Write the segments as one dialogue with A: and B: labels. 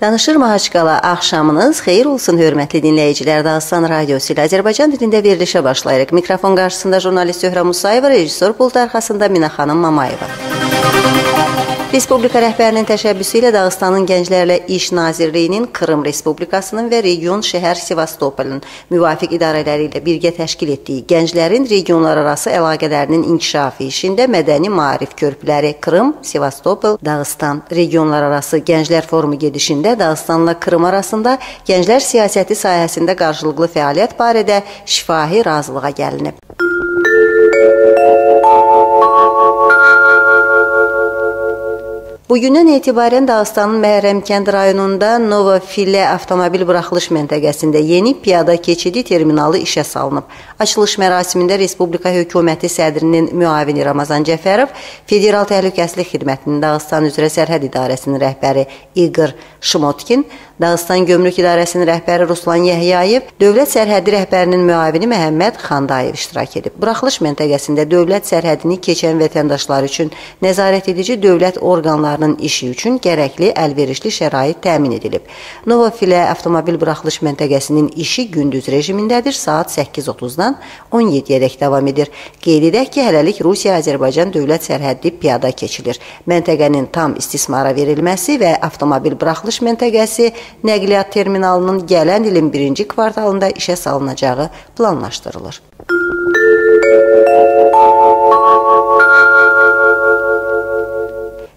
A: Danışır Mahaçqala axşamınız xeyir olsun hörmətli dinləyicilər. Dağıstan Radiosu ilə Azərbaycan dilində verilişə başlayırıq. Mikrofon qarşısında jurnalist Zöhrə Musayeva, rejissor pult arxasında Mina xanım Mamayeva. Respublika rəhbərinin təşəbbüsü ilə Dağıstanın Gənclərlə İş Nazirliyinin Krım Respublikasının və region şəhər Sevastopolun müvafiq idarələri ilə birgə təşkil etdiyi gənclərin regionlararası əlaqələrinin inkişafı işində mədəni maarif körpüləri Krım, Sevastopol, Dağıstan regionlararası gənclər forumu gedişində Dağıstanla Krım arasında gənclər siyasəti sahəsində qarşılıqlı fəaliyyət barədə şifahi razılığa gəlinib. Bugündən etibarən Dağıstanın Məhərrəmkənd rayonunda Nova Filə avtomobil buraxılış məntəqəsində yeni piyada keçidi terminalı işə salınıb. Açılış mərasimində Respublika hökuməti sədrinin müavini Ramazan Cəfərov, Federal Təhlükəsizlik Xidmətinin Dağıstan üzrə sərhəd idarəsinin rəhbəri İqor Şmotkin, Dağıstan Gömrük İdarəsinin rəhbəri Ruslan Yəhyayev, dövlət sərhəddi rəhbərinin müavini Məhəmməd Xandayev iştirak edib. Buraxılış məntəqəsində dövlət sərhədini keçən vətəndaşlar üçün nəzarət edici dövlət orqanları maşınlarının işi üçün gərəkli əlverişli şərait təmin edilib. Nova Filə avtomobil buraxılış məntəqəsinin işi gündüz rejimindədir. Saat 8:30-dan 17-yədək davam edir. Qeyd edək ki, hələlik Rusiya-Azərbaycan dövlət sərhəddi piyada keçilir. Məntəqənin tam istismara verilməsi və avtomobil buraxılış məntəqəsi nəqliyyat terminalının gələn ilin birinci kvartalında işə salınacağı planlaşdırılır.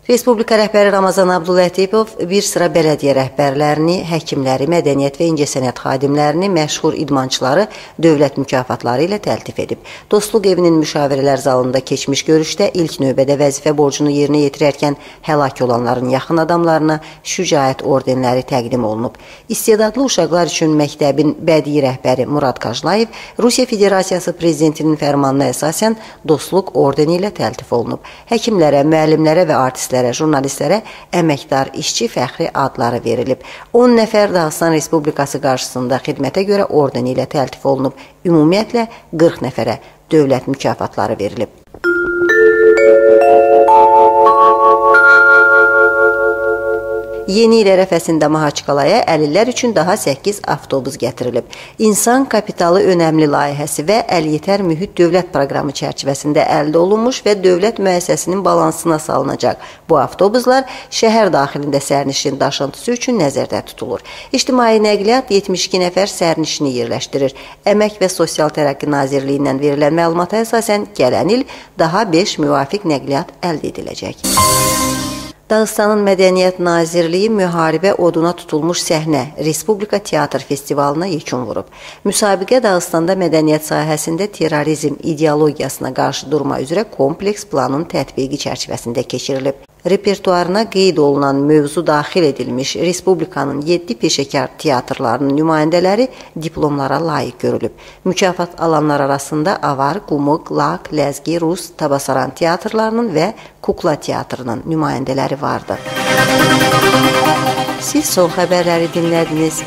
A: Respublika rəhbəri Ramazan Abdulətipov bir sıra bələdiyyə rəhbərlərini, həkimləri, mədəniyyət və incəsənət xadimlərini, məşhur idmançıları dövlət mükafatları ilə təltif edib. Dostluq evinin müşavirələr zalında keçmiş görüşdə ilk növbədə vəzifə borcunu yerinə yetirərkən həlak olanların yaxın adamlarına şücaət ordenləri təqdim olunub. İstedadlı uşaqlar üçün məktəbin bədii rəhbəri Murad Qajlayev Rusiya Federasiyası prezidentinin fərmanına əsasən Dostluq ordeni ilə təltif olunub. Həkimlərə, müəllimlərə və artistlərə şəxslərə, jurnalistlərə əməkdar işçi fəxri adları verilib. 10 nəfər Dağıstan Respublikası qarşısında xidmətə görə orden ilə təltif olunub. Ümumiyyətlə 40 nəfərə dövlət mükafatları verilib. Yeni il ərəfəsində Mahaçqalaya əlillər üçün daha 8 avtobus gətirilib. İnsan kapitalı önəmli layihəsi və Əliyetər Mühit Dövlət Proqramı çərçivəsində əldə olunmuş və dövlət müəssisəsinin balansına salınacaq. Bu avtobuslar şəhər daxilində sərnişin daşıntısı üçün nəzərdə tutulur. İctimai nəqliyyat 72 nəfər sərnişini yerləşdirir. Əmək və Sosial Tərəqqi Nazirliyindən verilən məlumata əsasən gələn il daha 5 müvafiq nəqliyyat əldə ediləcək. Dağıstanın Mədəniyyət Nazirliyi müharibə oduna tutulmuş səhnə Respublika Teatr Festivalına yekun vurub. Müsabiqə Dağıstanda mədəniyyət sahəsində terrorizm ideologiyasına qarşı durma üzrə kompleks planın tətbiqi çərçivəsində keçirilib. Repertuarına qeyd olunan mövzu daxil edilmiş Respublikanın 7 peşəkar teatrlarının nümayəndələri diplomlara layiq görülüb. Mükafat alanlar arasında Avar, Qumuq, Lak, Ləzgi, Rus, Tabasaran teatrlarının və Kukla teatrının nümayəndələri vardı. Siz son xəbərləri dinlədiniz.